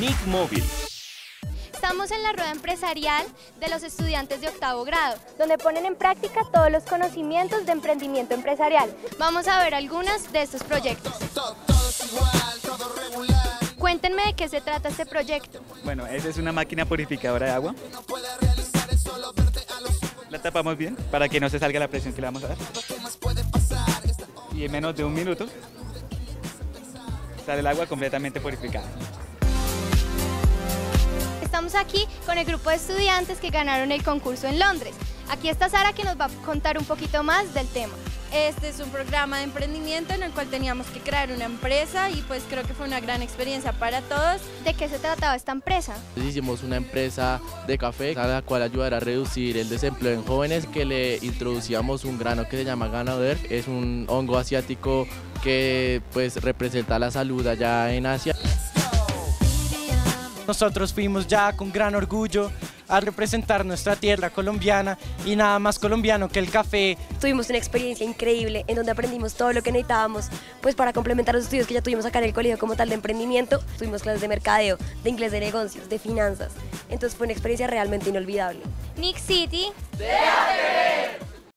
Nick Móvil. Estamos en la rueda empresarial de los estudiantes de octavo grado. donde ponen en práctica todos los conocimientos de emprendimiento empresarial. Vamos a ver algunos de estos proyectos. Cuéntenme de qué se trata este proyecto. Bueno, esa es una máquina purificadora de agua. La tapamos bien para que no se salga la presión que le vamos a dar. Y en menos de un minuto sale el agua completamente purificada. Estamos aquí con el grupo de estudiantes que ganaron el concurso en Londres. Aquí está Sara que nos va a contar un poquito más del tema. Este es un programa de emprendimiento en el cual teníamos que crear una empresa y pues creo que fue una gran experiencia para todos. ¿De qué se trataba esta empresa? Hicimos una empresa de café a la cual ayudará a reducir el desempleo en jóvenes que le introducíamos un grano que se llama ganader. Es un hongo asiático que pues representa la salud allá en Asia. Nosotros fuimos ya con gran orgullo a representar nuestra tierra colombiana y nada más colombiano que el café. Tuvimos una experiencia increíble en donde aprendimos todo lo que necesitábamos pues para complementar los estudios que ya tuvimos acá en el colegio como tal de emprendimiento. Tuvimos clases de mercadeo, de inglés de negocios, de finanzas. Entonces fue una experiencia realmente inolvidable. Nick City. ¡Déjate ver!